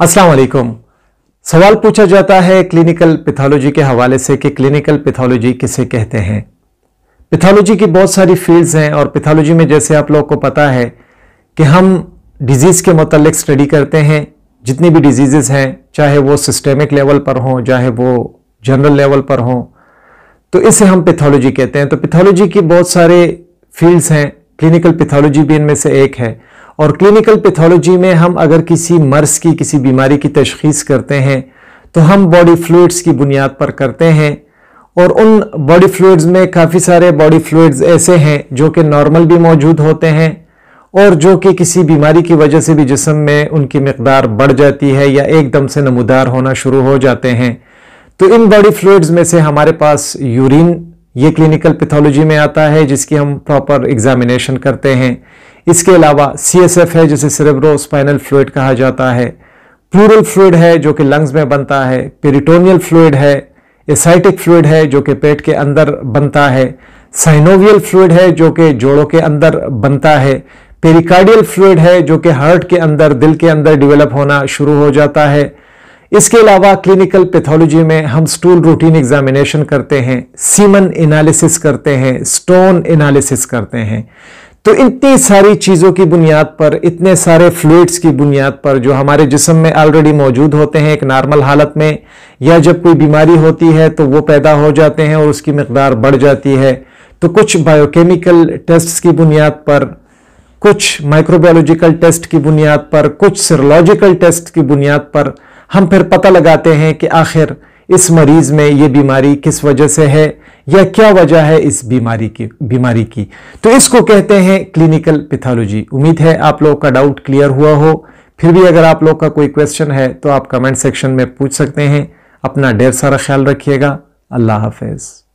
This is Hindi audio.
अस्सलाम वालेकुम सवाल पूछा जाता है क्लिनिकल पैथोलॉजी के हवाले से कि क्लिनिकल पैथोलॉजी किसे कहते हैं? पैथोलॉजी की बहुत सारी फील्ड्स हैं और पैथोलॉजी में जैसे आप लोग को पता है कि हम डिज़ीज़ के मतलब स्टडी करते हैं, जितनी भी डिज़ीज़ हैं, चाहे वो सिस्टेमिक लेवल पर हों, चाहे वो जनरल लेवल पर हों तो इसे हम पैथोलॉजी कहते हैं। तो पैथोलॉजी की बहुत सारे फील्ड्स हैं क्लिनिकल पैथोलॉजी भी इनमें से एक है। और क्लिनिकल पैथोलॉजी में हम अगर किसी मर्ज की, किसी बीमारी की तशखीस करते हैं तो हम बॉडी फ्लूड्स की बुनियाद पर करते हैं। और उन बॉडी फ्लूड्स में काफ़ी सारे बॉडी फ्लूड्स ऐसे हैं जो कि नॉर्मल भी मौजूद होते हैं और जो कि किसी बीमारी की वजह से भी जिसम में उनकी मकदार बढ़ जाती है या एकदम से नमूदार होना शुरू हो जाते हैं। तो इन बॉडी फ्लूड्स में से हमारे पास यूरिन ये क्लिनिकल पैथोलॉजी में आता है जिसकी हम प्रॉपर एग्जामिनेशन करते हैं। इसके अलावा सी एस एफ़ है, जिसे सिरेब्रो स्पाइनल फ्लूड कहा जाता है। प्लूरल फ्लूड है, जो कि लंग्स में बनता है। पेरिटोनियल फ्लूड है एसाइटिक फ्लूड है, जो कि पेट के अंदर बनता है। साइनोवियल फ्लूड है, जो कि जोड़ों के अंदर बनता है। पेरिकार्डियल फ्लूड है, जो कि हार्ट के अंदर, दिल के अंदर डिवेलप होना शुरू हो जाता है। इसके अलावा क्लिनिकल पैथोलॉजी में हम स्टूल रूटीन एग्जामिनेशन करते हैं। सीमन एनालिसिस करते हैं। स्टोन एनालिसिस करते हैं। तो इतनी सारी चीज़ों की बुनियाद पर, इतने सारे फ्लूड्स की बुनियाद पर जो हमारे जिसम में ऑलरेडी मौजूद होते हैं, एक नॉर्मल हालत में, या जब कोई बीमारी होती है तो वो पैदा हो जाते हैं और उसकी मकदार बढ़ जाती है। तो कुछ बायोकेमिकल टेस्ट की बुनियाद पर, कुछ माइक्रोबायोलॉजिकल टेस्ट की बुनियाद पर, कुछ सरोलॉजिकल टेस्ट की बुनियाद पर हम फिर पता लगाते हैं कि आखिर इस मरीज़ में ये बीमारी किस वजह से है। या क्या वजह है इस बीमारी की बीमारी की? तो इसको कहते हैं क्लिनिकल पैथोलॉजी उम्मीद है आप लोगों का डाउट क्लियर हुआ हो। फिर भी अगर आप लोग का कोई क्वेश्चन है तो आप कमेंट सेक्शन में पूछ सकते हैं। अपना ढेर सारा ख्याल रखिएगा। अल्लाह हाफिज़।